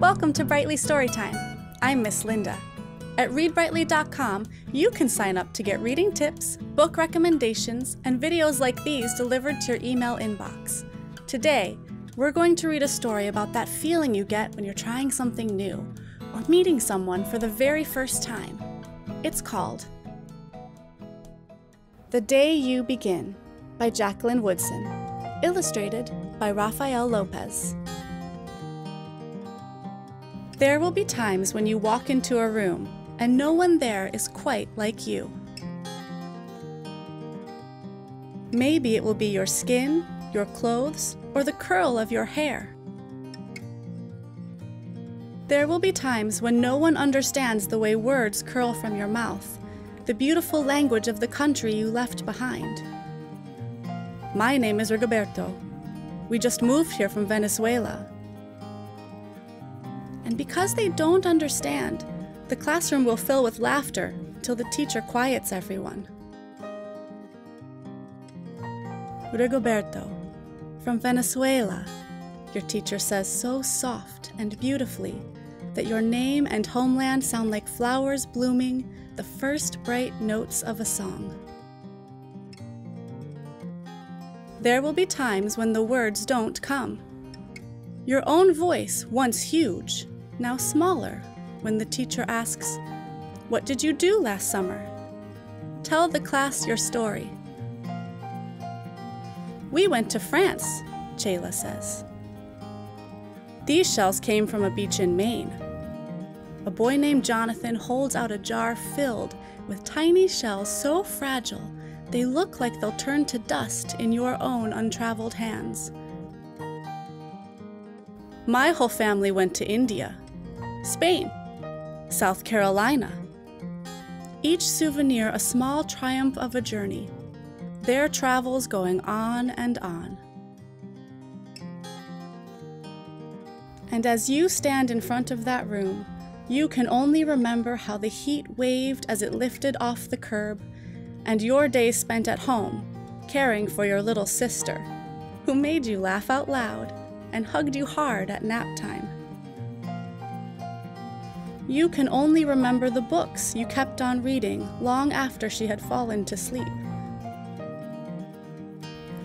Welcome to Brightly Storytime. I'm Miss Linda. At readbrightly.com, you can sign up to get reading tips, book recommendations, and videos like these delivered to your email inbox. Today, we're going to read a story about that feeling you get when you're trying something new or meeting someone for the very first time. It's called The Day You Begin by Jacqueline Woodson, illustrated by Rafael Lopez. There will be times when you walk into a room and no one there is quite like you. Maybe it will be your skin, your clothes, or the curl of your hair. There will be times when no one understands the way words curl from your mouth, the beautiful language of the country you left behind. My name is Rigoberto. We just moved here from Venezuela. And because they don't understand, the classroom will fill with laughter till the teacher quiets everyone. Rigoberto, from Venezuela, your teacher says so soft and beautifully that your name and homeland sound like flowers blooming, the first bright notes of a song. There will be times when the words don't come. Your own voice, once huge, now smaller, when the teacher asks, What did you do last summer? Tell the class your story. We went to France, Chayla says. These shells came from a beach in Maine. A boy named Jonathan holds out a jar filled with tiny shells so fragile they look like they'll turn to dust in your own untraveled hands. My whole family went to India, Spain, South Carolina. Each souvenir a small triumph of a journey, their travels going on and on. And as you stand in front of that room, you can only remember how the heat waved as it lifted off the curb, and your day spent at home, caring for your little sister, who made you laugh out loud and hugged you hard at nap time. You can only remember the books you kept on reading long after she had fallen to sleep.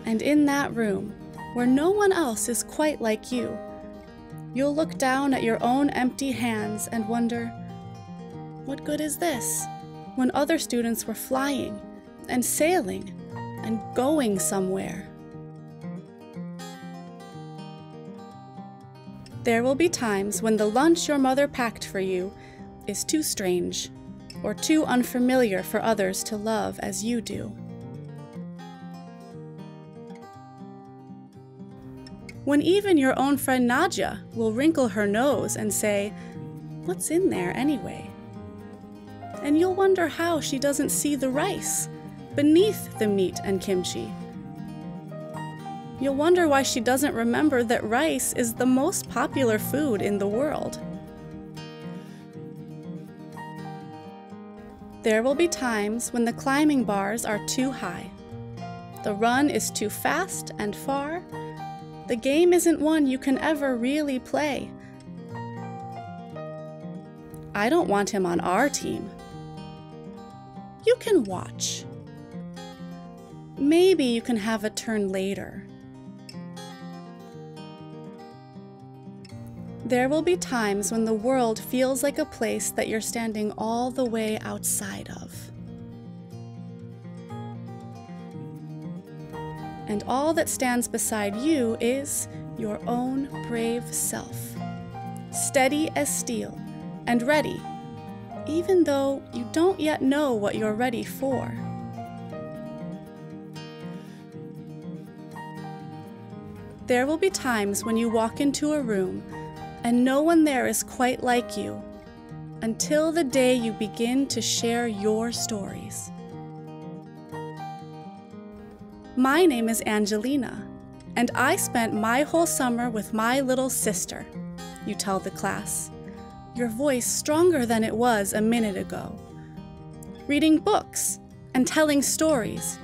And in that room, where no one else is quite like you, you'll look down at your own empty hands and wonder, what good is this? When other students were flying and sailing and going somewhere. There will be times when the lunch your mother packed for you is too strange or too unfamiliar for others to love as you do. When even your own friend Nadia will wrinkle her nose and say, What's in there anyway? And you'll wonder how she doesn't see the rice beneath the meat and kimchi You'll wonder why she doesn't remember that rice is the most popular food in the world. There will be times when the climbing bars are too high. The run is too fast and far. The game isn't one you can ever really play. I don't want him on our team. You can watch. Maybe you can have a turn later. There will be times when the world feels like a place that you're standing all the way outside of. And all that stands beside you is your own brave self, steady as steel and ready, even though you don't yet know what you're ready for. There will be times when you walk into a room and no one there is quite like you until the day you begin to share your stories. My name is Angelina, and I spent my whole summer with my little sister, you tell the class, your voice stronger than it was a minute ago, reading books and telling stories.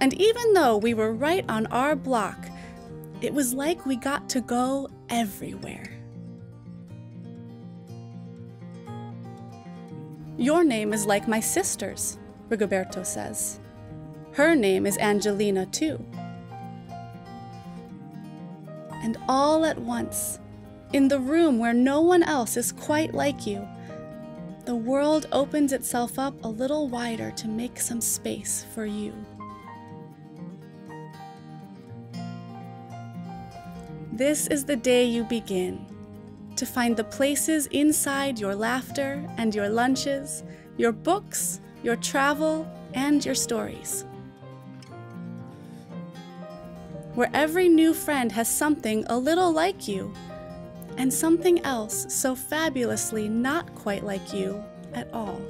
And even though we were right on our block, it was like we got to go everywhere. Your name is like my sister's, Rigoberto says. Her name is Angelina, too. And all at once, in the room where no one else is quite like you, the world opens itself up a little wider to make some space for you. This is the day you begin to find the places inside your laughter and your lunches, your books, your travel, and your stories. Where every new friend has something a little like you and something else so fabulously not quite like you at all.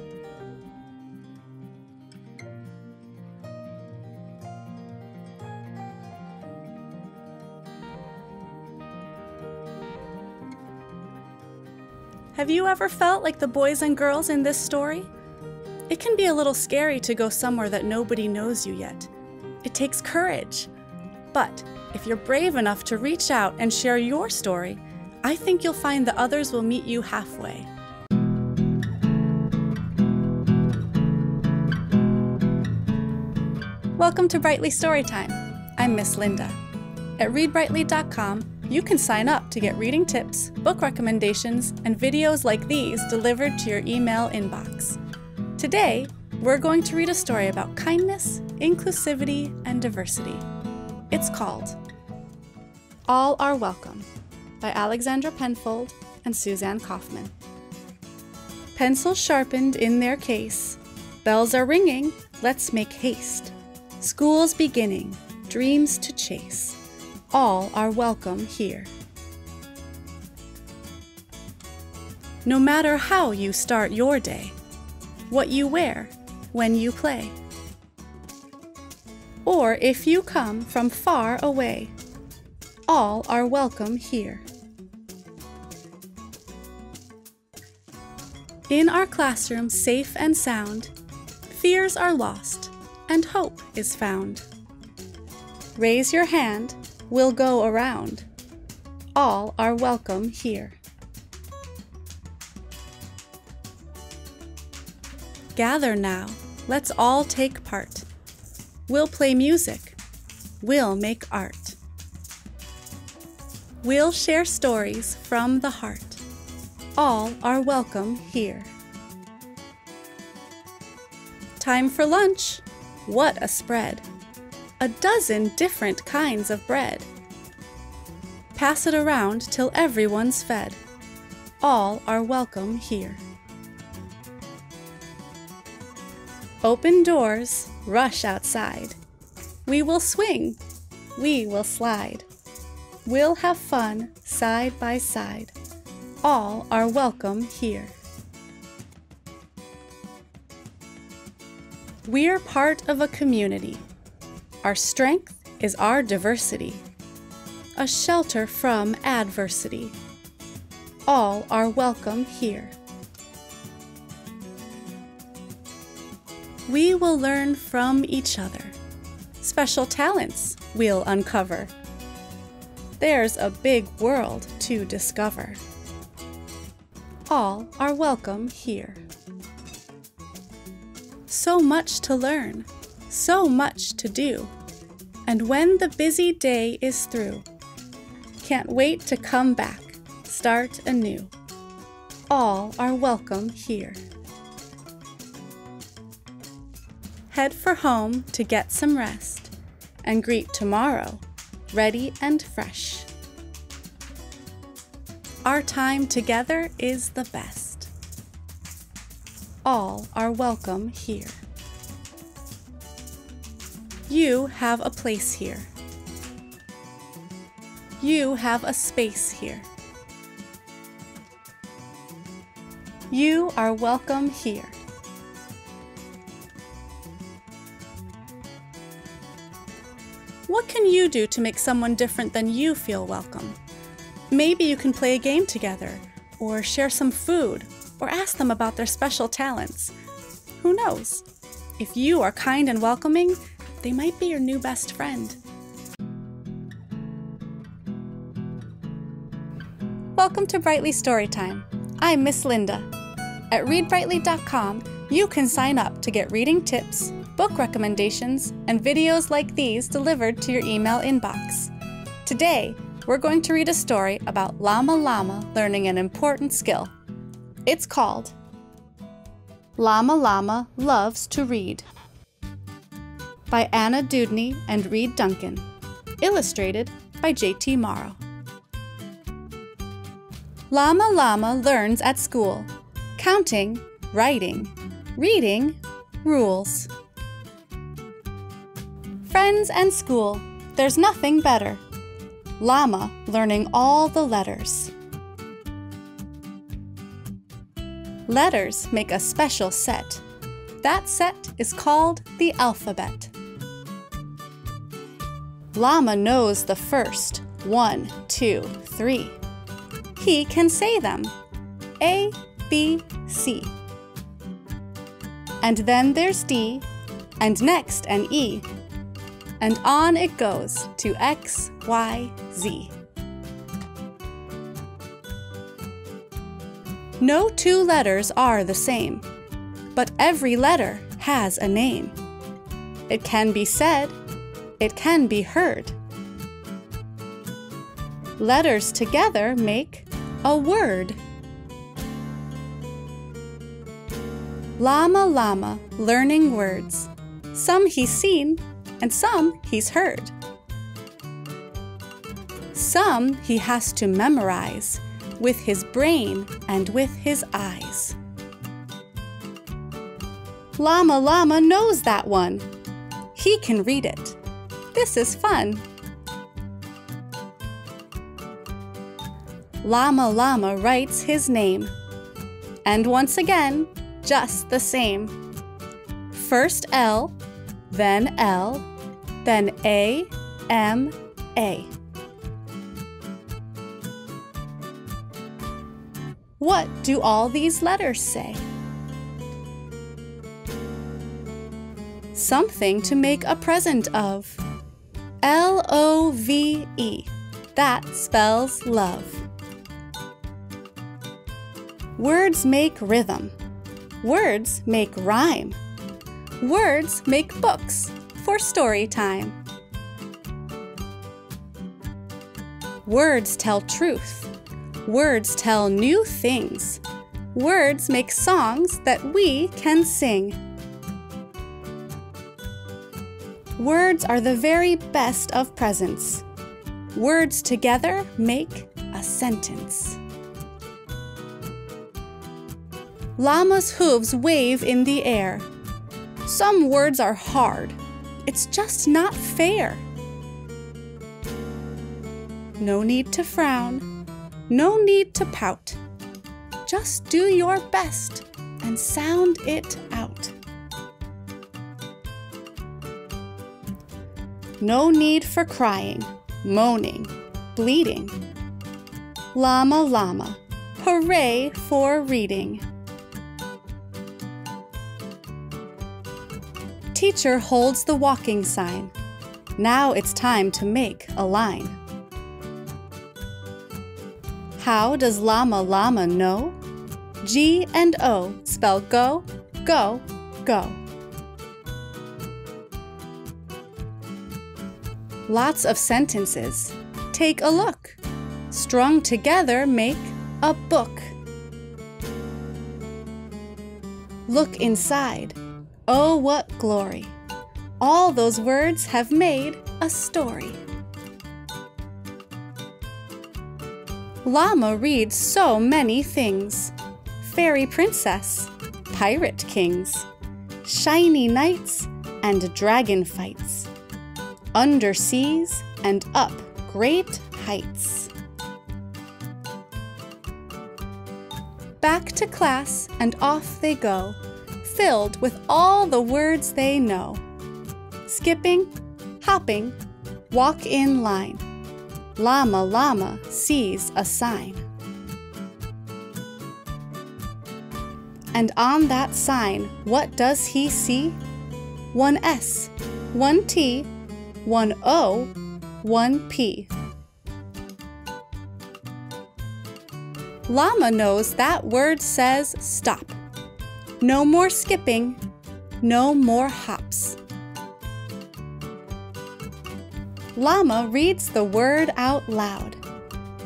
Have you ever felt like the boys and girls in this story? It can be a little scary to go somewhere that nobody knows you yet. It takes courage. But if you're brave enough to reach out and share your story, I think you'll find the others will meet you halfway. Welcome to Brightly Storytime. I'm Miss Linda. At readbrightly.com, you can sign up to get reading tips, book recommendations, and videos like these delivered to your email inbox. Today, we're going to read a story about kindness, inclusivity, and diversity. It's called All Are Welcome by Alexandra Penfold and Suzanne Kaufman. Pencils sharpened in their case, bells are ringing, let's make haste. School's beginning, dreams to chase. All are welcome here. No matter how you start your day, what you wear, when you play, or if you come from far away, all are welcome here. In our classroom, safe and sound, fears are lost and hope is found. Raise your hand, we'll go around. All are welcome here. Gather now, let's all take part. We'll play music, we'll make art. We'll share stories from the heart. All are welcome here. Time for lunch. What a spread! A dozen different kinds of bread. Pass it around till everyone's fed. All are welcome here. Open doors, rush outside. We will swing, we will slide. We'll have fun side by side. All are welcome here. We're part of a community. Our strength is our diversity, a shelter from adversity. All are welcome here. We will learn from each other. Special talents we'll uncover. There's a big world to discover. All are welcome here. So much to learn, so much to do. And when the busy day is through, can't wait to come back, start anew. All are welcome here. Head for home to get some rest and greet tomorrow, ready and fresh. Our time together is the best all are welcome here. You have a place here. You have a space here. You are welcome here. What can you do to make someone different than you feel welcome? Maybe you can play a game together, or share some food, or ask them about their special talents. Who knows? If you are kind and welcoming, they might be your new best friend. Welcome to Brightly Storytime. I'm Miss Linda. At readbrightly.com, you can sign up to get reading tips, book recommendations, and videos like these delivered to your email inbox. Today, we're going to read a story about Llama Llama learning an important skill. It's called Llama Llama Loves to Read by Anna Dewdney and Reed Duncan. Illustrated by J.T. Morrow. Llama Llama learns at school counting, writing, reading, rules. Friends and school, there's nothing better. Llama learning all the letters. Letters make a special set. That set is called the alphabet. Llama knows the first one, two, three. He can say them A, B, C. And then there's D, and next an E. And on it goes to X, Y, Z. No two letters are the same, but every letter has a name. It can be said, it can be heard. Letters together make a word. Llama Llama learning words. Some he's seen and some he's heard. Some he has to memorize with his brain and with his eyes. Llama Llama knows that one. He can read it. This is fun. Llama Llama writes his name. And once again, just the same. First L, then L, then A, M, A. What do all these letters say? Something to make a present of. L O V E. That spells love. Words make rhythm. Words make rhyme. Words make books for story time. Words tell truth. Words tell new things. Words make songs that we can sing. Words are the very best of presents. Words together make a sentence. Llama's hooves wave in the air. Some words are hard. It's just not fair. No need to frown. No need to pout. Just do your best and sound it out. No need for crying, moaning, bleeding. Llama Llama, hooray for reading. Teacher holds the walking sign. Now it's time to make a line. How does Llama Llama know? G and O spell go, go, go. Lots of sentences. Take a look. Strung together make a book. Look inside. Oh, what glory! All those words have made a story. Llama reads so many things fairy princess, pirate kings, shiny knights, and dragon fights, under seas and up great heights. Back to class and off they go filled with all the words they know. Skipping, hopping, walk in line. Llama Llama sees a sign. And on that sign, what does he see? One S, one T, one O, one P. Llama knows that word says stop No more skipping, no more hops. Llama reads the word out loud.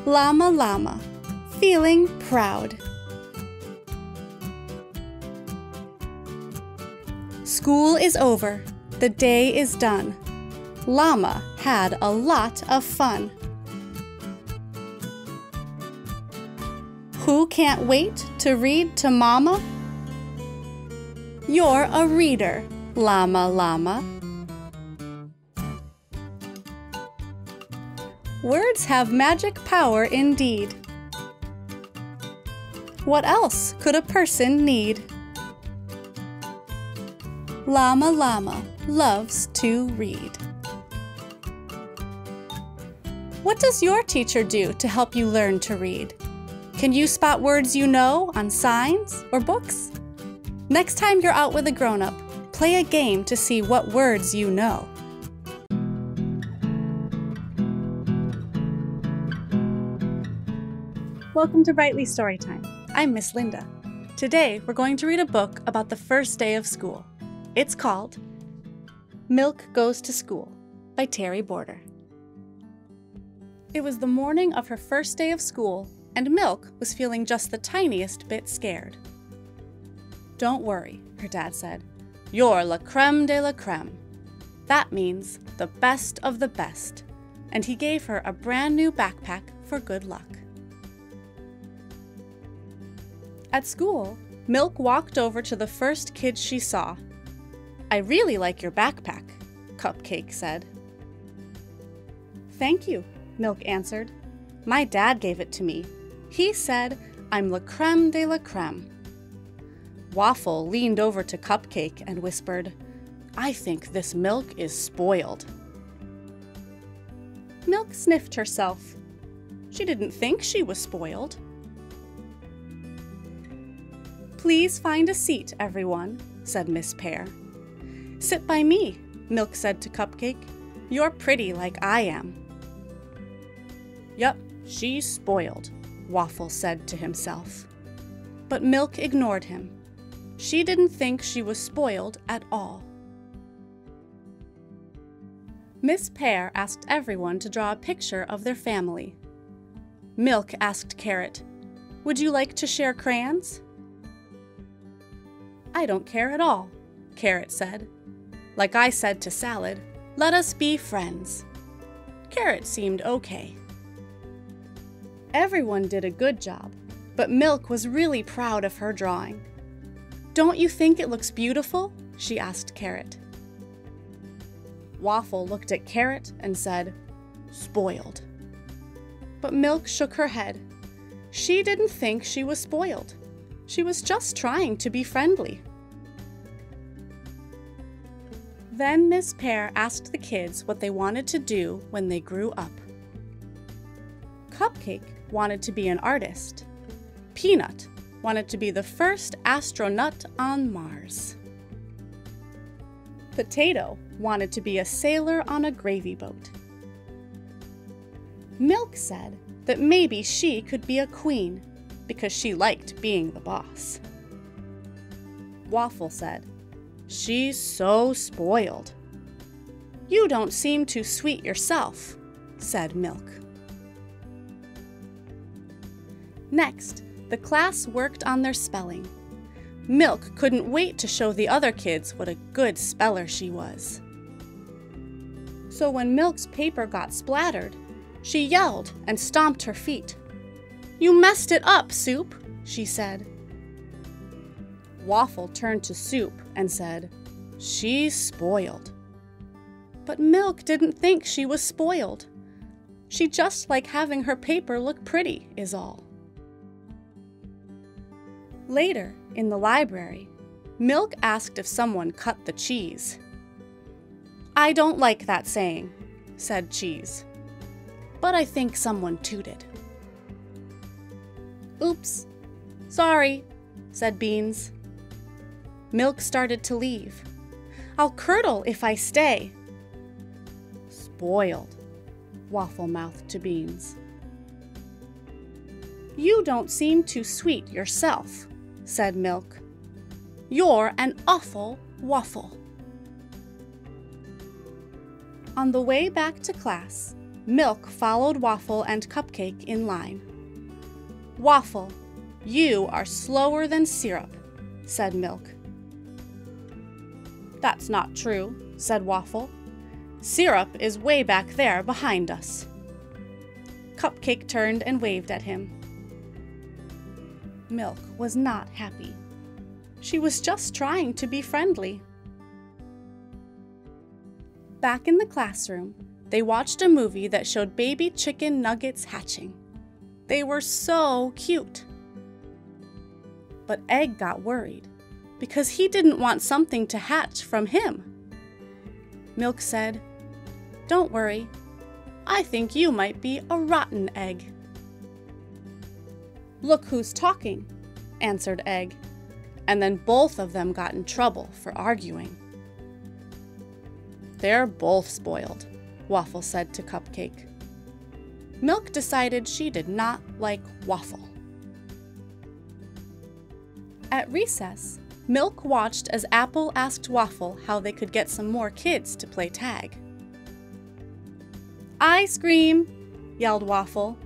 Llama, llama, feeling proud. School is over, the day is done. Llama had a lot of fun. Who can't wait to read to Mama? You're a reader, Llama Llama. Words have magic power indeed. What else could a person need? Llama Llama loves to read. What does your teacher do to help you learn to read? Can you spot words you know on signs or books? Next time you're out with a grown up, play a game to see what words you know. Welcome to Brightly Storytime. I'm Miss Linda. Today we're going to read a book about the first day of school. It's called Milk Goes to School by Terry Border. It was the morning of her first day of school and Milk was feeling just the tiniest bit scared. Don't worry, her dad said. You're la creme de la creme. That means the best of the best. And he gave her a brand new backpack for good luck. At school, Milk walked over to the first kid she saw. I really like your backpack, Cupcake said. Thank you, Milk answered. My dad gave it to me he said, I'm la creme de la creme. Waffle leaned over to Cupcake and whispered, I think this milk is spoiled. Milk sniffed herself. She didn't think she was spoiled. Please find a seat, everyone, said Miss Pear. Sit by me, Milk said to Cupcake. You're pretty like I am. Yup, she's spoiled, Waffle said to himself. But Milk ignored him. She didn't think she was spoiled at all. Miss Pear asked everyone to draw a picture of their family. Milk asked Carrot, Would you like to share crayons? I don't care at all, Carrot said. Like I said to Salad, let us be friends. Carrot seemed okay. Everyone did a good job, but Milk was really proud of her drawing. Don't you think it looks beautiful? she asked Carrot. Waffle looked at Carrot and said, Spoiled. But Milk shook her head. She didn't think she was spoiled. She was just trying to be friendly. Then Miss Pear asked the kids what they wanted to do when they grew up. Cupcake wanted to be an artist. Peanut wanted to be the first astronaut on Mars. Potato wanted to be a sailor on a gravy boat. Milk said that maybe she could be a queen because she liked being the boss. Waffle said, She's so spoiled. You don't seem too sweet yourself, said Milk. Next, the class worked on their spelling. Milk couldn't wait to show the other kids what a good speller she was. So when Milk's paper got splattered, she yelled and stomped her feet. You messed it up, Soup, she said. Waffle turned to Soup and said, She's spoiled. But Milk didn't think she was spoiled. She just liked having her paper look pretty, is all. Later, in the library, Milk asked if someone cut the cheese. I don't like that saying, said Cheese, but I think someone tooted. Oops, sorry, said Beans. Milk started to leave. I'll curdle if I stay. Spoiled, Waffle mouthed to Beans. You don't seem too sweet yourself, said Milk. You're an awful waffle. On the way back to class, Milk followed Waffle and Cupcake in line. Waffle, you are slower than syrup, said Milk. That's not true, said Waffle. Syrup is way back there behind us. Cupcake turned and waved at him. Milk was not happy. She was just trying to be friendly. Back in the classroom, they watched a movie that showed baby chicken nuggets hatching. They were so cute. But Egg got worried because he didn't want something to hatch from him. Milk said, Don't worry, I think you might be a rotten egg. Look who's talking, answered Egg, and then both of them got in trouble for arguing. They're both spoiled, Waffle said to Cupcake. Milk decided she did not like Waffle. At recess, Milk watched as Apple asked Waffle how they could get some more kids to play tag. Ice cream, yelled Waffle.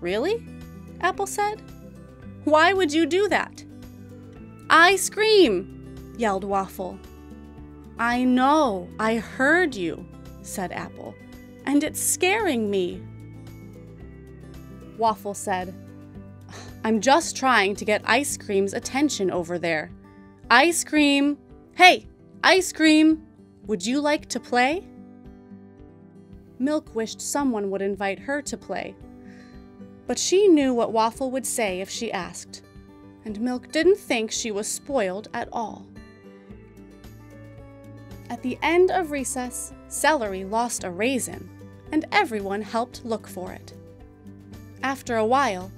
Really? Apple said. Why would you do that? Ice cream, yelled Waffle. I know, I heard you, said Apple, and it's scaring me. Waffle said, I'm just trying to get Ice Cream's attention over there. Ice Cream! Hey, Ice Cream! Would you like to play? Milk wished someone would invite her to play. But she knew what Waffle would say if she asked, and Milk didn't think she was spoiled at all. At the end of recess, Celery lost a raisin, and everyone helped look for it. After a while,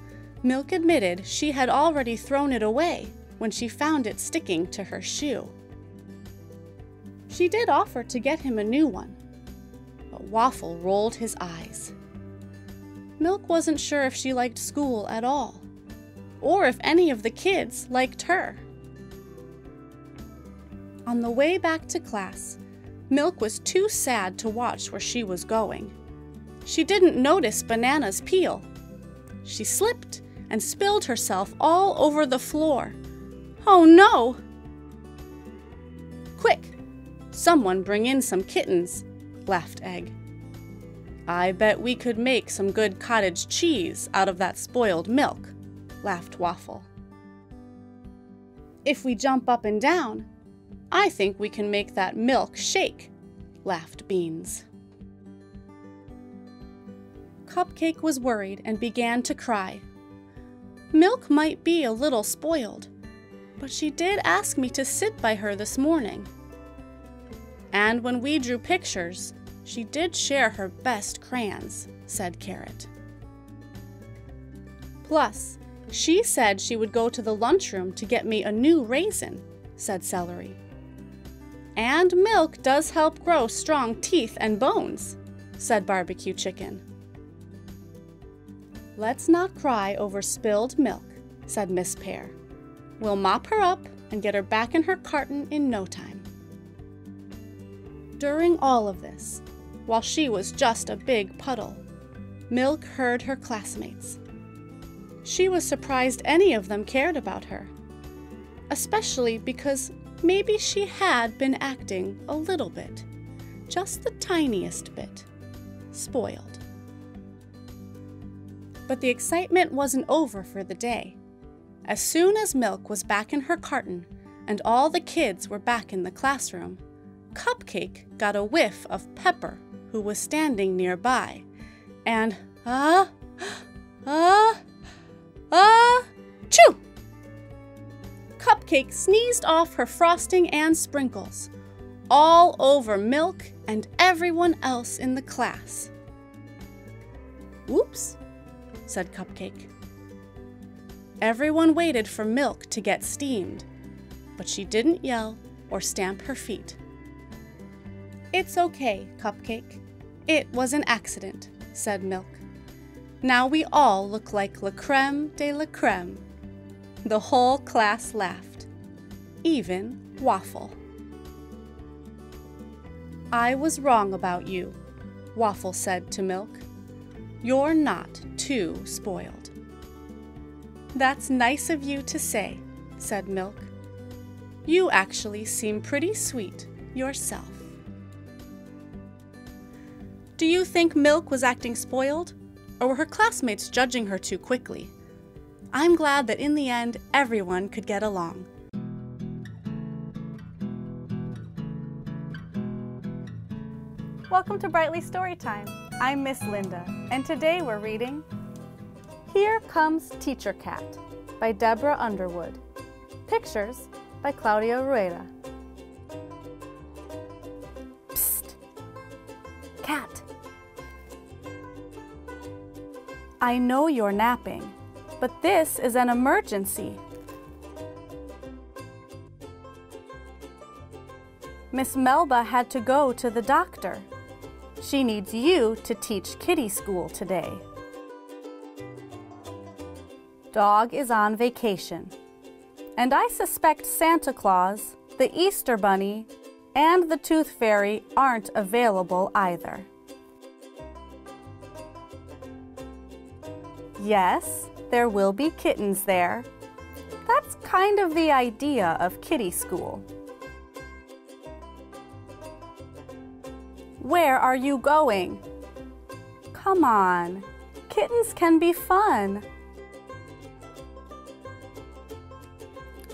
Milk admitted she had already thrown it away when she found it sticking to her shoe. She did offer to get him a new one, but Waffle rolled his eyes. Milk wasn't sure if she liked school at all, or if any of the kids liked her. On the way back to class, Milk was too sad to watch where she was going. She didn't notice Banana's peel. She slipped and spilled herself all over the floor. Oh no! Quick! Someone bring in some kittens, laughed Egg. I bet we could make some good cottage cheese out of that spoiled milk, laughed Waffle. If we jump up and down, I think we can make that milk shake, laughed Beans. Cupcake was worried and began to cry. Milk might be a little spoiled, but she did ask me to sit by her this morning. And when we drew pictures, she did share her best crayons, said Carrot. Plus, she said she would go to the lunchroom to get me a new raisin, said Celery. And milk does help grow strong teeth and bones, said Barbecue Chicken. Let's not cry over spilled milk, said Miss Pear. We'll mop her up and get her back in her carton in no time. During all of this, while she was just a big puddle, Milk heard her classmates. She was surprised any of them cared about her, especially because maybe she had been acting a little bit, just the tiniest bit, spoiled. But the excitement wasn't over for the day. As soon as Milk was back in her carton and all the kids were back in the classroom, Cupcake got a whiff of Pepper, who was standing nearby, and ah, ah, ah, chew! Cupcake sneezed off her frosting and sprinkles, all over Milk and everyone else in the class. Whoops, said Cupcake. Everyone waited for Milk to get steamed, but she didn't yell or stamp her feet. It's okay, Cupcake. It was an accident, said Milk. Now we all look like la creme de la creme. The whole class laughed, even Waffle. I was wrong about you, Waffle said to Milk. You're not too spoiled. That's nice of you to say, said Milk. You actually seem pretty sweet yourself. Do you think Milk was acting spoiled? Or were her classmates judging her too quickly? I'm glad that in the end, everyone could get along. Welcome to Brightly Storytime. I'm Miss Linda, and today we're reading Here Comes Teacher Cat by Deborah Underwood. Pictures by Claudia Rueda. I know you're napping, but this is an emergency. Miss Melba had to go to the doctor. She needs you to teach kitty school today. Dog is on vacation. And I suspect Santa Claus, the Easter Bunny, and the Tooth Fairy aren't available either. Yes, there will be kittens there. That's kind of the idea of kitty school. Where are you going? Come on, kittens can be fun.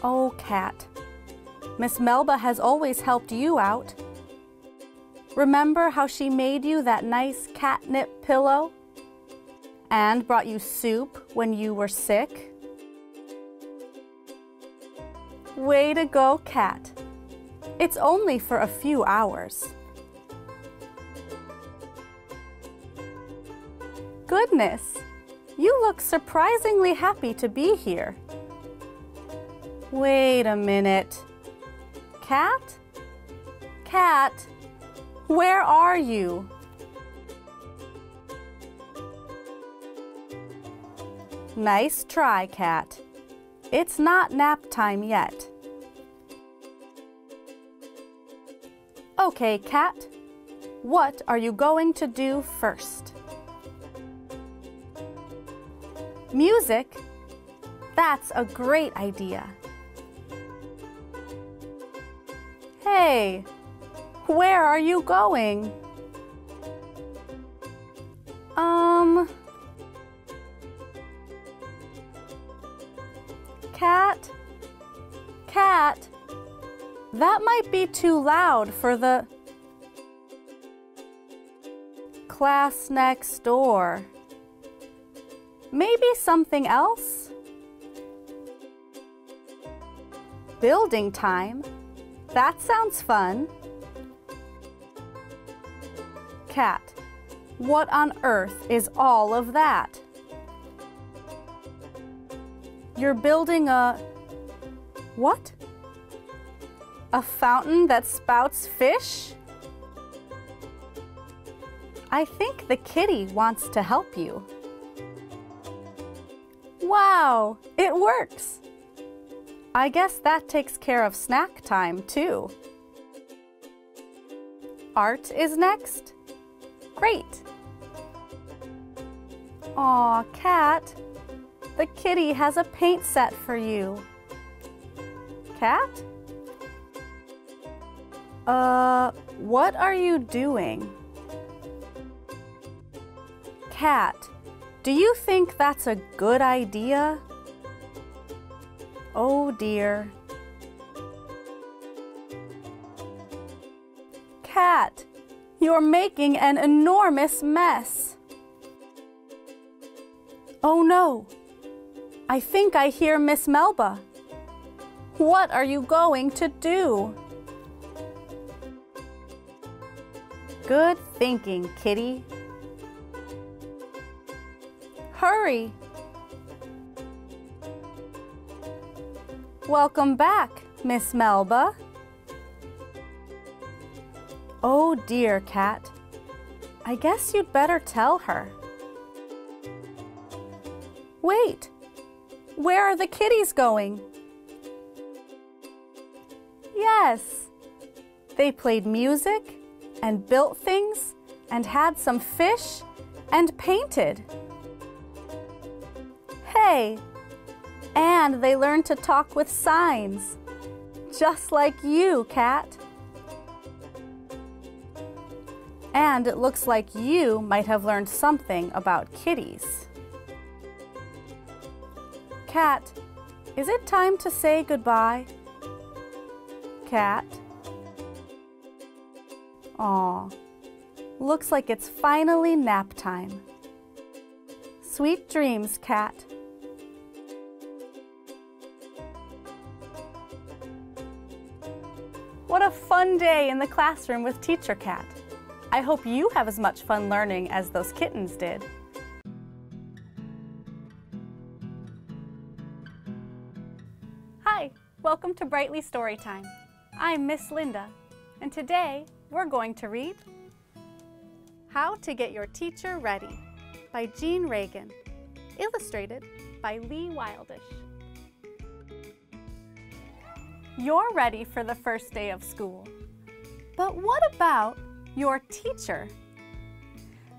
Oh, Cat, Miss Melba has always helped you out. Remember how she made you that nice catnip pillow? And brought you soup when you were sick? Way to go, Cat. It's only for a few hours. Goodness, you look surprisingly happy to be here. Wait a minute. Cat? Cat, where are you? Nice try, Cat. It's not nap time yet. Okay, Cat. What are you going to do first? Music? That's a great idea. Hey, where are you going? Um... That might be too loud for the class next door. Maybe something else? Building time? That sounds fun. Cat, what on earth is all of that? You're building a... what? A fountain that spouts fish? I think the kitty wants to help you. Wow, it works! I guess that takes care of snack time, too. Art is next? Great! Aw, Cat, the kitty has a paint set for you. Cat? Uh, what are you doing? Cat, do you think that's a good idea? Oh dear. Cat, you're making an enormous mess. Oh no, I think I hear Miss Melba. What are you going to do? Good thinking, kitty. Hurry! Welcome back, Miss Melba. Oh dear, Cat. I guess you'd better tell her. Wait, where are the kitties going? Yes. They played music and built things and had some fish and painted. Hey, and they learned to talk with signs, just like you, Cat. And it looks like you might have learned something about kitties. Cat, is it time to say goodbye? Cat? Aw, looks like it's finally nap time. Sweet dreams, Cat. What a fun day in the classroom with Teacher Cat. I hope you have as much fun learning as those kittens did. Hi, welcome to Brightly Storytime. I'm Miss Linda, and today we're going to read How to Get Your Teacher Ready by Jean Reagan, illustrated by Lee Wildish. You're ready for the first day of school. But what about your teacher?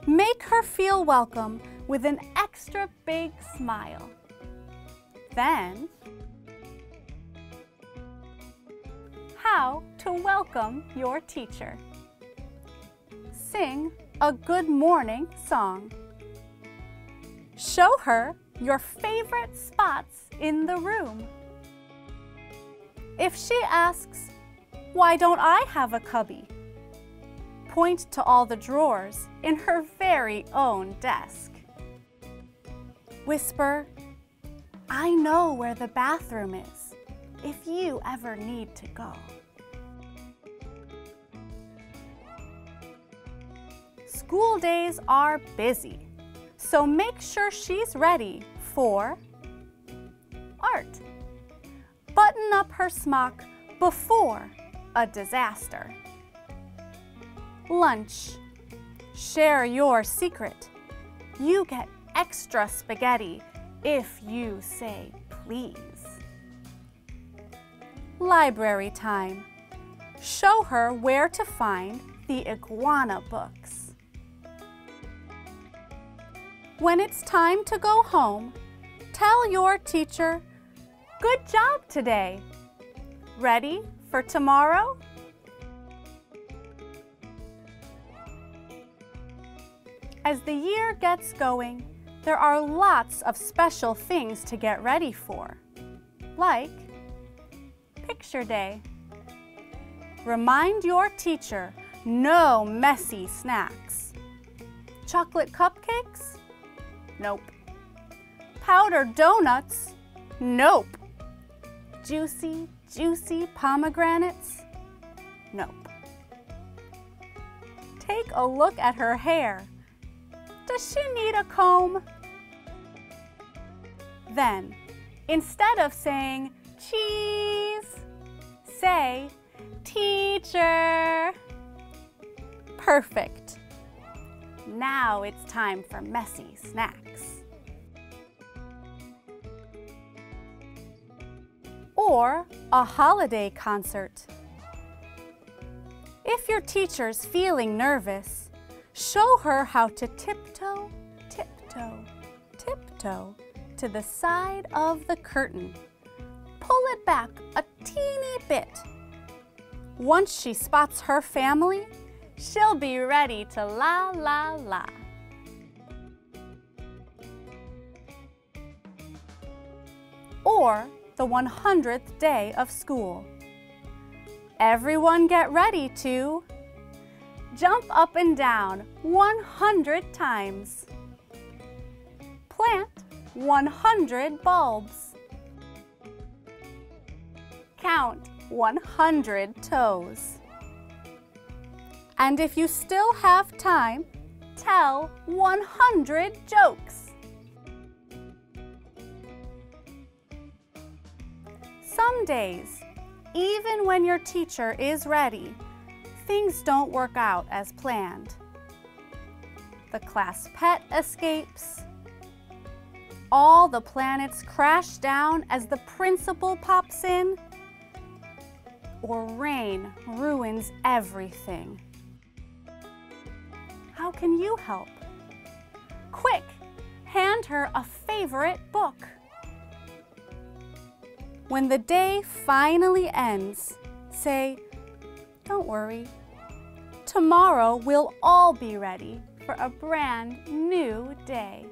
Make her feel welcome with an extra big smile. Then, how to welcome your teacher. Sing a good morning song. Show her your favorite spots in the room. If she asks, why don't I have a cubby? Point to all the drawers in her very own desk. Whisper, I know where the bathroom is if you ever need to go. School days are busy, so make sure she's ready for art button up her smock before a disaster. Lunch. Share your secret. You get extra spaghetti if you say please. Library time. Show her where to find the iguana books. When it's time to go home, tell your teacher Good job today. Ready for tomorrow? As the year gets going, there are lots of special things to get ready for, like Picture Day. Remind your teacher no messy snacks. Chocolate cupcakes? Nope. Powdered donuts? Nope. Juicy, juicy pomegranates? Nope. Take a look at her hair. Does she need a comb? Then, instead of saying cheese, say teacher. Perfect. Now it's time for messy snacks. or a holiday concert. If your teacher's feeling nervous, show her how to tiptoe, tiptoe, tiptoe to the side of the curtain. Pull it back a teeny bit. Once she spots her family, she'll be ready to la la la. Or the 100th day of school. Everyone get ready to jump up and down 100 times. Plant 100 bulbs. Count 100 toes. And if you still have time, tell 100 jokes. Some days, even when your teacher is ready, things don't work out as planned. The class pet escapes. All the planets crash down as the principal pops in. Or rain ruins everything. How can you help? Quick, hand her a favorite book. When the day finally ends, say, don't worry, tomorrow we'll all be ready for a brand new day.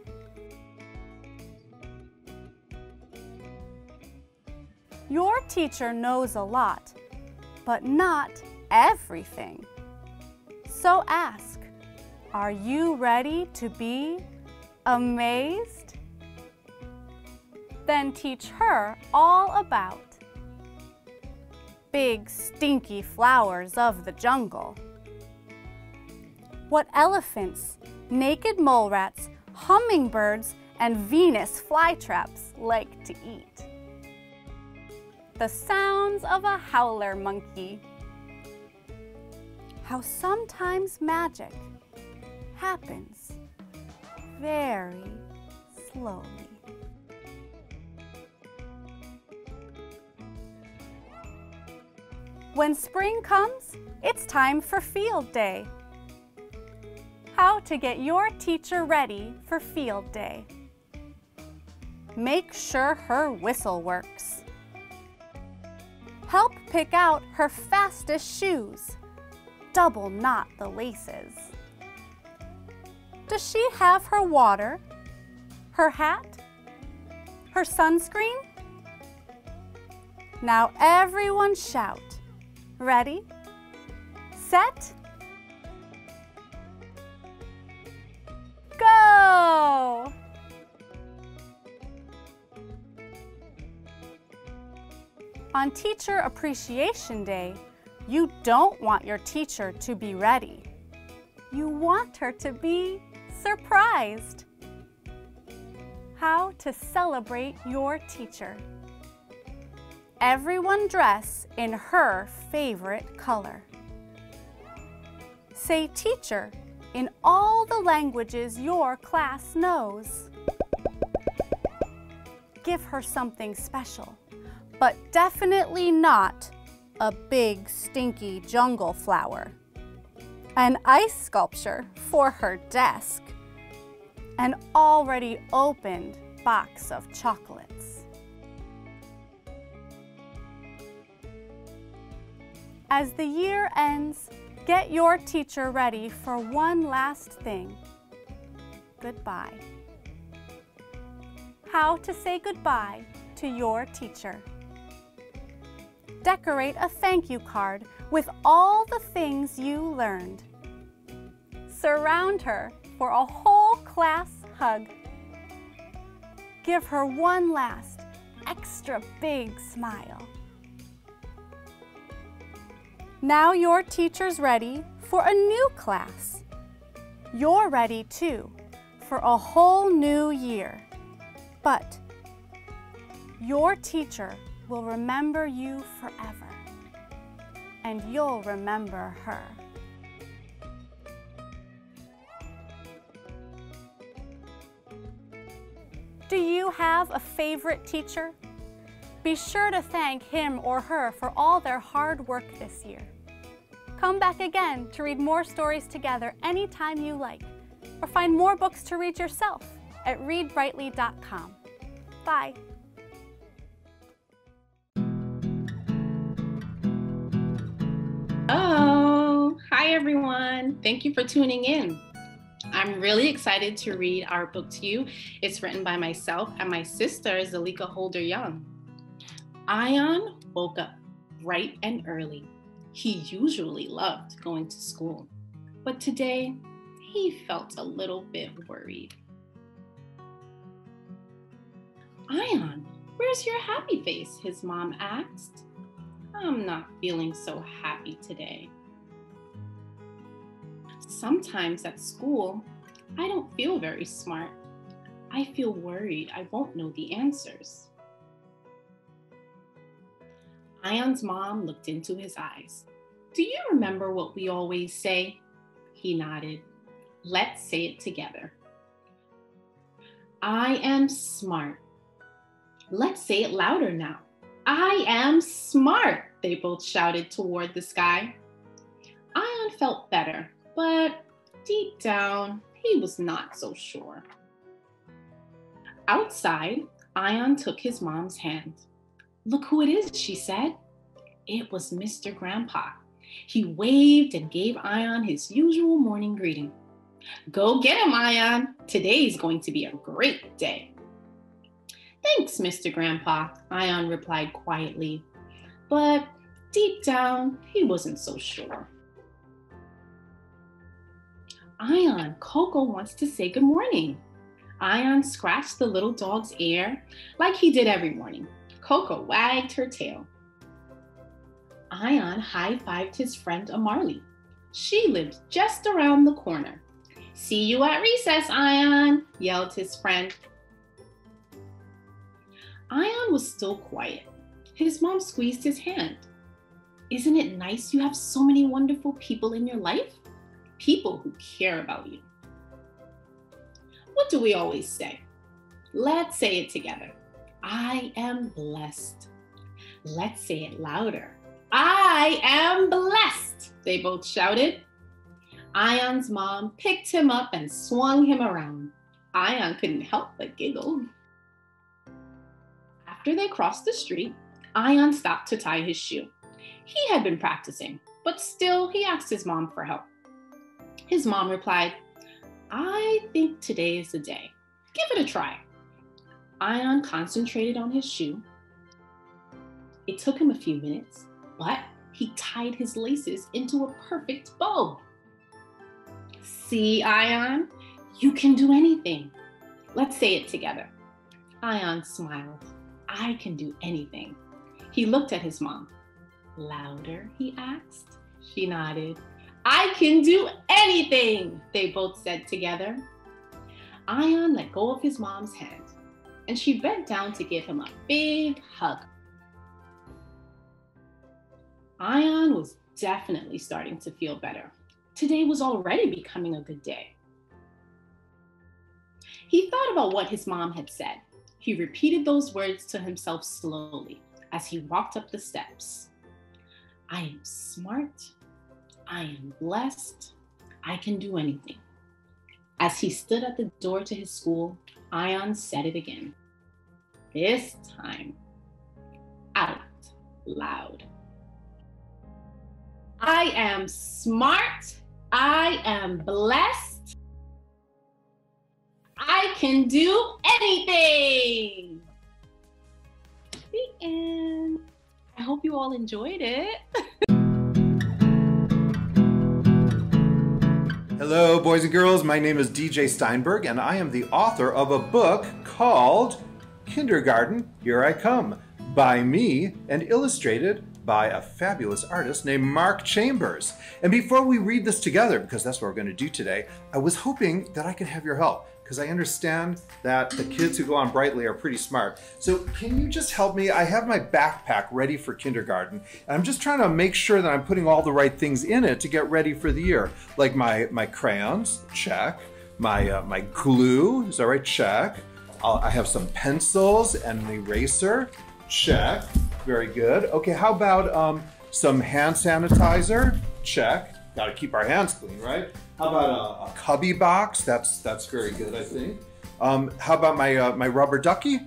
Your teacher knows a lot, but not everything. So ask, are you ready to be amazed? Then teach her all about big stinky flowers of the jungle. What elephants, naked mole rats, hummingbirds, and Venus flytraps like to eat. The sounds of a howler monkey. How sometimes magic happens very slowly. When spring comes, it's time for field day. How to get your teacher ready for field day. Make sure her whistle works. Help pick out her fastest shoes. Double knot the laces. Does she have her water, her hat, her sunscreen? Now everyone shout. Ready, set, go! On Teacher Appreciation Day, you don't want your teacher to be ready. You want her to be surprised. How to celebrate your teacher. Everyone dress in her favorite color. Say teacher in all the languages your class knows. Give her something special, but definitely not a big stinky jungle flower. An ice sculpture for her desk. An already opened box of chocolates. As the year ends, get your teacher ready for one last thing. Goodbye. How to say goodbye to your teacher. Decorate a thank you card with all the things you learned. Surround her for a whole class hug. Give her one last extra big smile. Now your teacher's ready for a new class. You're ready too for a whole new year. But your teacher will remember you forever and you'll remember her. Do you have a favorite teacher? Be sure to thank him or her for all their hard work this year. Come back again to read more stories together anytime you like, or find more books to read yourself at readbrightly.com. Bye. Oh, hi everyone. Thank you for tuning in. I'm really excited to read our book to you. It's written by myself and my sister, Zalika Holder Young. Ion woke up bright and early. He usually loved going to school, but today he felt a little bit worried. Ion, where's your happy face? His mom asked. I'm not feeling so happy today. Sometimes at school, I don't feel very smart. I feel worried I won't know the answers. Ion's mom looked into his eyes. Do you remember what we always say? He nodded. Let's say it together. I am smart. Let's say it louder now. I am smart. They both shouted toward the sky. Ion felt better, but deep down, he was not so sure. Outside, Ion took his mom's hand. Look who it is, she said. It was Mr. Grandpa. He waved and gave Ion his usual morning greeting. Go get him, Ion. Today's going to be a great day. Thanks, Mr. Grandpa, Ion replied quietly. But deep down, he wasn't so sure. Ion, Coco wants to say good morning. Ion scratched the little dog's ear like he did every morning. Coco wagged her tail. Ion high fived his friend Amarly. She lived just around the corner. See you at recess, Ion, yelled his friend. Ion was still quiet. His mom squeezed his hand. Isn't it nice you have so many wonderful people in your life? People who care about you. What do we always say? Let's say it together. I am blessed. Let's say it louder. I am blessed, they both shouted. Ion's mom picked him up and swung him around. Ion couldn't help but giggle. After they crossed the street, Ion stopped to tie his shoe. He had been practicing, but still he asked his mom for help. His mom replied, I think today is the day. Give it a try. Ion concentrated on his shoe. It took him a few minutes, but he tied his laces into a perfect bow. See, Ion, you can do anything. Let's say it together. Ion smiled. I can do anything. He looked at his mom. Louder, he asked. She nodded. I can do anything, they both said together. Ion let go of his mom's hand, and she bent down to give him a big hug. Ion was definitely starting to feel better. Today was already becoming a good day. He thought about what his mom had said. He repeated those words to himself slowly as he walked up the steps. I am smart. I am blessed. I can do anything. As he stood at the door to his school, Ion said it again. This time, out loud. I am smart. I am blessed. I can do anything. End. I hope you all enjoyed it. Hello, boys and girls. My name is DJ Steinberg, and I am the author of a book called Kindergarten Here I Come by me and illustrated by a fabulous artist named Mark Chambers. And before we read this together, because that's what we're going to do today, I was hoping that I could have your help because I understand that the kids who go on Brightly are pretty smart. So can you just help me? I have my backpack ready for kindergarten, and I'm just trying to make sure that I'm putting all the right things in it to get ready for the year, like my my crayons, check. My uh, my glue, is that right? Check. I'll, I have some pencils and an eraser, check. Very good. Okay, how about um, some hand sanitizer? Check. Got to keep our hands clean, right? How about a, a, cubby box? That's that's very good, I think. Um, how about my uh, my rubber ducky?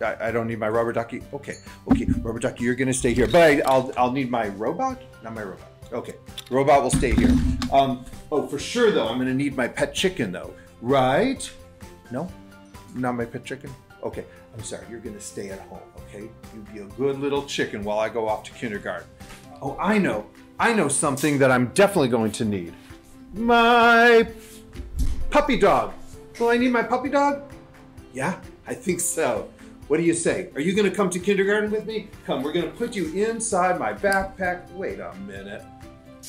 I, I, don't need my rubber ducky. Okay, okay, rubber ducky, you're gonna stay here. But I, will I'll need my robot, not my robot. Okay, robot will stay here. Um, oh, for sure though, I'm gonna need my pet chicken though, right? No, not my pet chicken. Okay, I'm sorry, you're gonna stay at home. Okay, you be a good little chicken while I go off to kindergarten. Oh, I know, I know something that I'm definitely going to need my puppy dog. Will I need my puppy dog? Yeah, I think so. What do you say? Are you going to come to kindergarten with me? Come, we're going to put you inside my backpack. Wait a minute.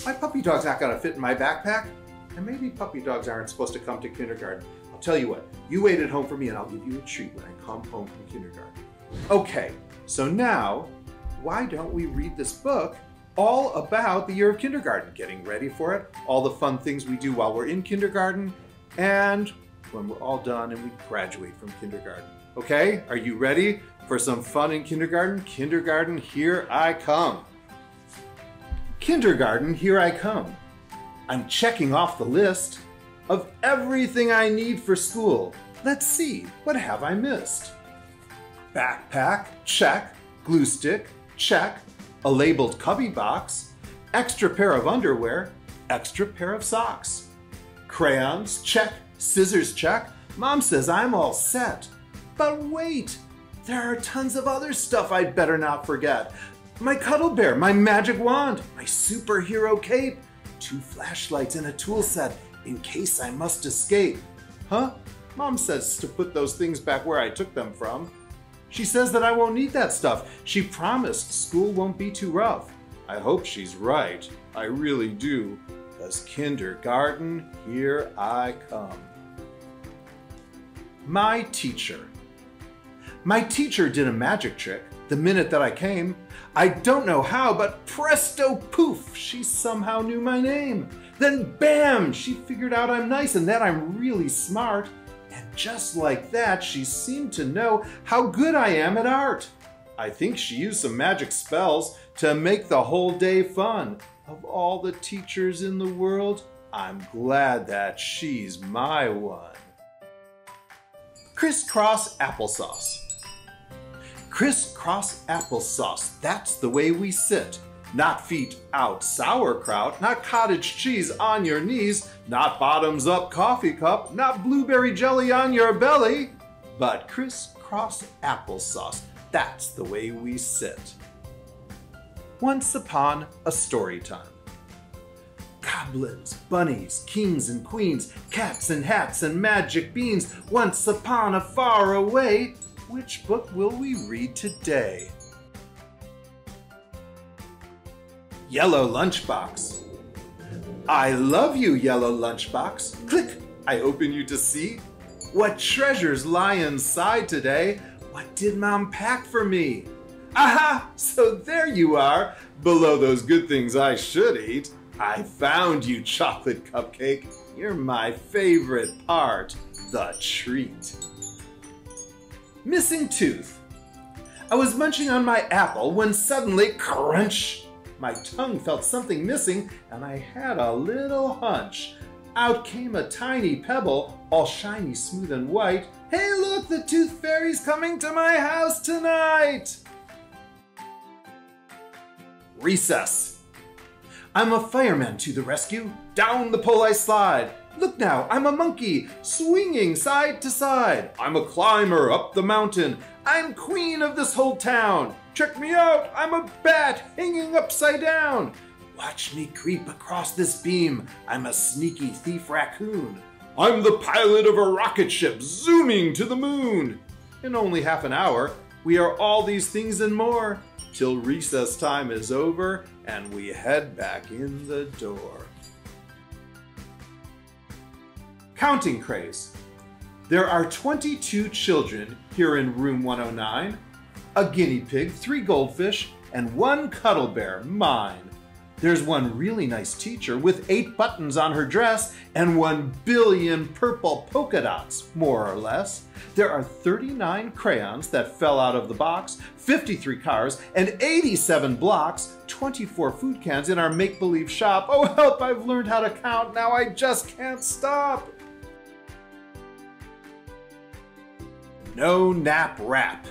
My puppy dog's not going to fit in my backpack. And maybe puppy dogs aren't supposed to come to kindergarten. I'll tell you what, you wait at home for me and I'll give you a treat when I come home from kindergarten. Okay, so now, why don't we read this book all about the year of kindergarten, getting ready for it, all the fun things we do while we're in kindergarten, and when we're all done and we graduate from kindergarten. Okay, are you ready for some fun in kindergarten? Kindergarten, here I come. Kindergarten, here I come. I'm checking off the list of everything I need for school. Let's see, what have I missed? Backpack, check. Glue stick, check. A labeled cubby box, extra pair of underwear, extra pair of socks. Crayons, check. Scissors, check. Mom says I'm all set. But wait, there are tons of other stuff I'd better not forget. My cuddle bear, my magic wand, my superhero cape, two flashlights and a tool set in case I must escape. Huh? Mom says to put those things back where I took them from. She says that I won't need that stuff. She promised school won't be too rough. I hope she's right. I really do. Cause kindergarten, here I come. My teacher. My teacher did a magic trick the minute that I came. I don't know how, but presto poof, she somehow knew my name. Then bam, she figured out I'm nice and that I'm really smart. And just like that, she seemed to know how good I am at art. I think she used some magic spells to make the whole day fun. Of all the teachers in the world, I'm glad that she's my one. Crisscross applesauce. Crisscross applesauce, that's the way we sit. Not feet out sauerkraut, not cottage cheese on your knees, not bottoms up coffee cup, not blueberry jelly on your belly, but crisscross applesauce, that's the way we sit. Once upon a story time. Goblins, bunnies, kings and queens, cats and hats and magic beans, once upon a far away. Which book will we read today? Yellow Lunchbox. I love you, Yellow Lunchbox. Click, I open you to see what treasures lie inside today. What did Mom pack for me? Aha! So there you are, below those good things I should eat. I found you, chocolate cupcake. You're my favorite part, the treat. Missing tooth. I was munching on my apple when suddenly, crunch, my tongue felt something missing, and I had a little hunch. Out came a tiny pebble, all shiny, smooth, and white. Hey, look, the tooth fairy's coming to my house tonight! Recess. I'm a fireman to the rescue. Down the pole I slide. Look now, I'm a monkey, swinging side to side. I'm a climber up the mountain. I'm queen of this whole town. Check me out, I'm a bat hanging upside down. Watch me creep across this beam. I'm a sneaky thief raccoon. I'm the pilot of a rocket ship zooming to the moon. In only half an hour, we are all these things and more till recess time is over and we head back in the door. Counting craze. There are 22 children here in room 109 a guinea pig, three goldfish, and one cuddle bear, mine. There's one really nice teacher with eight buttons on her dress and one billion purple polka dots, more or less. There are 39 crayons that fell out of the box, 53 cars, and 87 blocks, 24 food cans in our make believe shop. Oh, help, I've learned how to count. Now I just can't stop. No nap rap.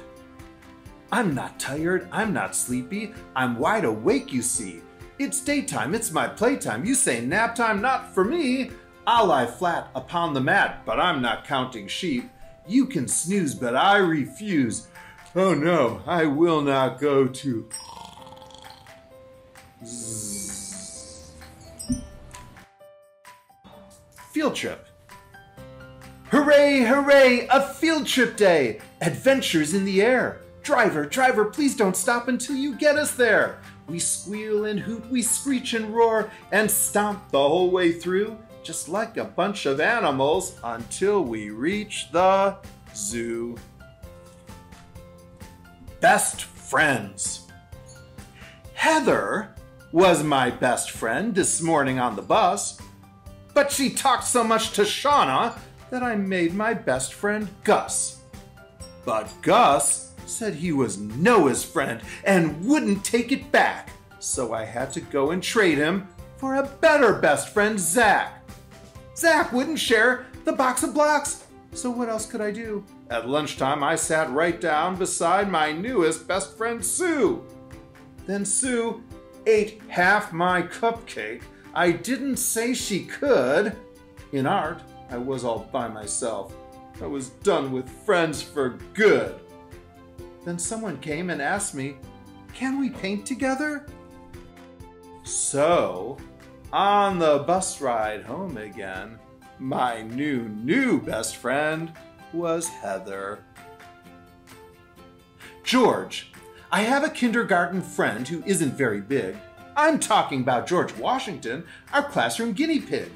I'm not tired, I'm not sleepy, I'm wide awake, you see. It's daytime, it's my playtime. You say nap time, not for me. I'll lie flat upon the mat, but I'm not counting sheep. You can snooze, but I refuse. Oh no, I will not go to. Field trip. Hooray, hooray, a field trip day! Adventures in the air. Driver, driver, please don't stop until you get us there. We squeal and hoot, we screech and roar, and stomp the whole way through, just like a bunch of animals, until we reach the zoo. Best friends. Heather was my best friend this morning on the bus, but she talked so much to Shauna that I made my best friend Gus. But Gus said he was Noah's friend and wouldn't take it back. so I had to go and trade him for a better best friend, Zach. Zach wouldn't share the box of blocks, so what else could I do? At lunchtime, I sat right down beside my newest best friend, Sue. Then Sue ate half my cupcake. I didn't say she could. In art, I was all by myself. I was done with friends for good. Then someone came and asked me, Can we paint together? So, on the bus ride home again, my new, new best friend was Heather. George, I have a kindergarten friend who isn't very big. I'm talking about George Washington, our classroom guinea pig.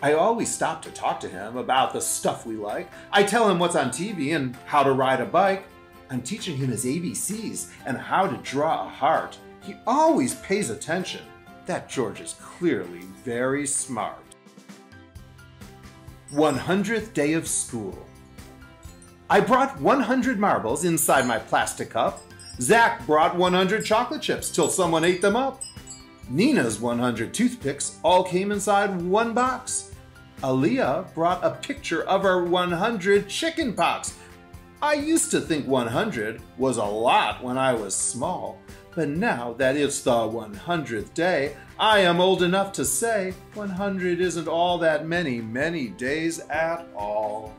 I always stop to talk to him about the stuff we like. I tell him what's on TV and how to ride a bike. I'm teaching him his ABCs and how to draw a heart. He always pays attention. That George is clearly very smart. 100th day of school. I brought 100 marbles inside my plastic cup. Zach brought 100 chocolate chips till someone ate them up. Nina's 100 toothpicks all came inside one box. Aaliyah brought a picture of her 100 chicken pox. I used to think 100 was a lot when I was small, but now that it's the 100th day, I am old enough to say 100 isn't all that many, many days at all.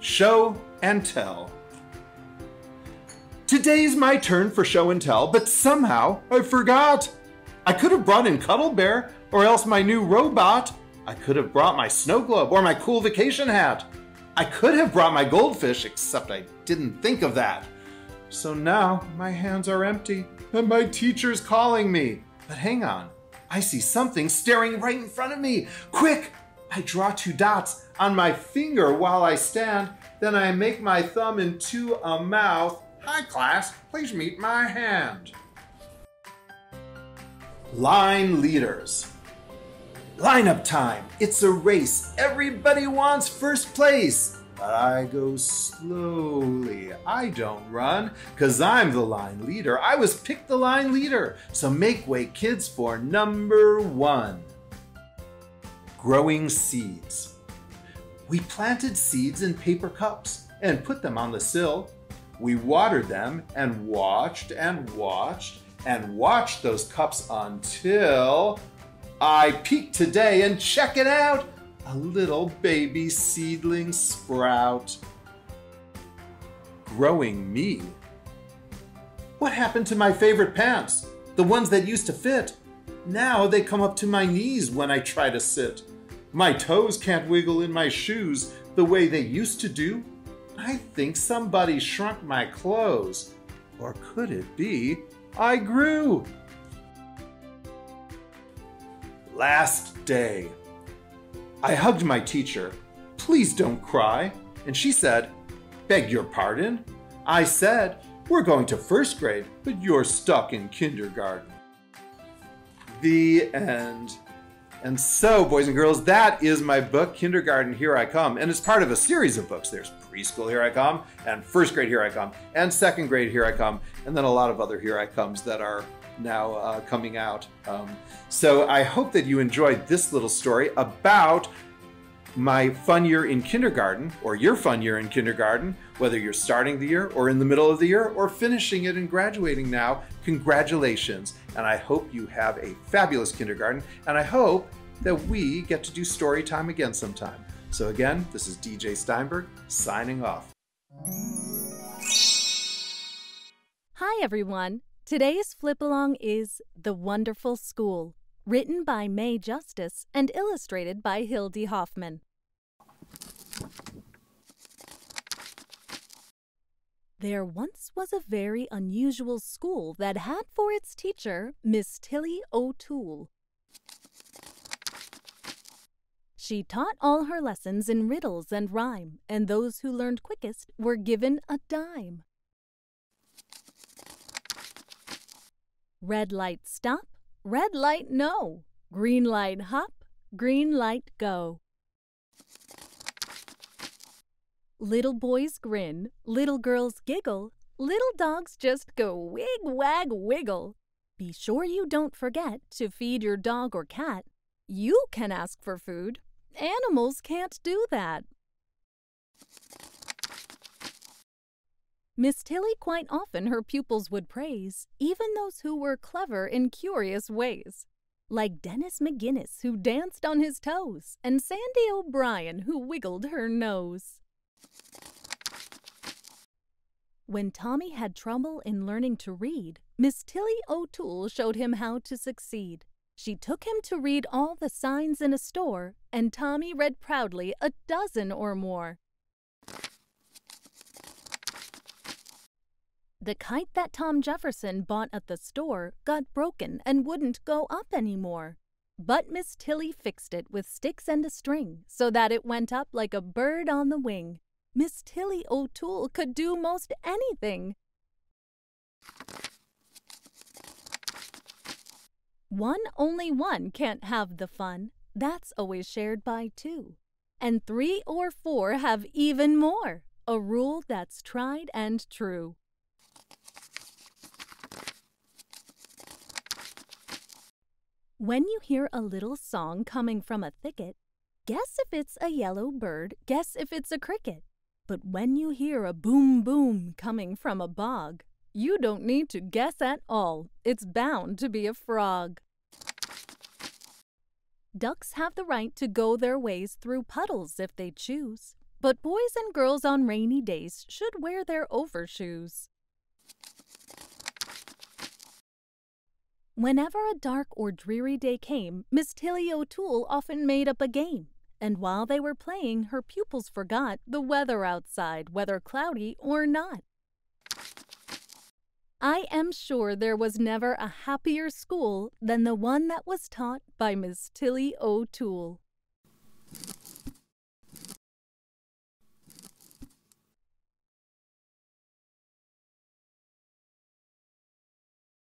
Show and tell. Today's my turn for show and tell, but somehow I forgot. I could have brought in Cuddle Bear, or else my new robot. I could have brought my snow globe or my cool vacation hat. I could have brought my goldfish, except I didn't think of that. So now my hands are empty and my teacher's calling me. But hang on, I see something staring right in front of me. Quick! I draw two dots on my finger while I stand. Then I make my thumb into a mouth. Hi, class, please meet my hand. Line leaders. Lineup time. It's a race. Everybody wants first place. But I go slowly. I don't run, cause I'm the line leader. I was picked the line leader. So make way, kids, for number one. Growing seeds. We planted seeds in paper cups and put them on the sill. We watered them and watched and watched and watched those cups until I peek today and check it out a little baby seedling sprout. Growing me. What happened to my favorite pants? The ones that used to fit. Now they come up to my knees when I try to sit. My toes can't wiggle in my shoes the way they used to do. I think somebody shrunk my clothes. Or could it be I grew? Last day. I hugged my teacher. Please don't cry. And she said, Beg your pardon? I said, We're going to first grade, but you're stuck in kindergarten. The end. And so, boys and girls, that is my book, Kindergarten Here I Come. And it's part of a series of books. There's preschool Here I Come, and first grade Here I Come, and second grade Here I Come, and then a lot of other Here I Comes that are now uh, coming out. Um, so I hope that you enjoyed this little story about my fun year in kindergarten, or your fun year in kindergarten, whether you're starting the year or in the middle of the year or finishing it and graduating now. Congratulations. And I hope you have a fabulous kindergarten. And I hope that we get to do story time again sometime. So, again, this is DJ Steinberg signing off. Hi, everyone. Today's flip along is The Wonderful School, written by May Justus and illustrated by Hildy Hoffman. There once was a very unusual school that had for its teacher Miss Tilly O'Toole. She taught all her lessons in riddles and rhyme, and those who learned quickest were given a dime. Red light stop, red light no. Green light hop, green light go. Little boys grin, little girls giggle, Little dogs just go wig, wag, wiggle. Be sure you don't forget to feed your dog or cat. You can ask for food. Animals can't do that. Miss Tilly quite often her pupils would praise, even those who were clever in curious ways. Like Dennis McGinnis, who danced on his toes, and Sandy O'Brien, who wiggled her nose. When Tommy had trouble in learning to read, Miss Tilly O'Toole showed him how to succeed. She took him to read all the signs in a store, and Tommy read proudly a dozen or more. The kite that Tom Jefferson bought at the store got broken and wouldn't go up anymore. But Miss Tilly fixed it with sticks and a string so that it went up like a bird on the wing. Miss Tilly O'Toole could do most anything. One only one can't have the fun. That's always shared by two. And three or four have even more. A rule that's tried and true. When you hear a little song coming from a thicket, guess if it's a yellow bird, guess if it's a cricket. But when you hear a boom boom coming from a bog, you don't need to guess at all. It's bound to be a frog. Ducks have the right to go their ways through puddles if they choose, but boys and girls on rainy days should wear their overshoes. Whenever a dark or dreary day came, Miss Tilly O'Toole often made up a game and while they were playing, her pupils forgot the weather outside, whether cloudy or not. I am sure there was never a happier school than the one that was taught by Miss Tilly O'Toole.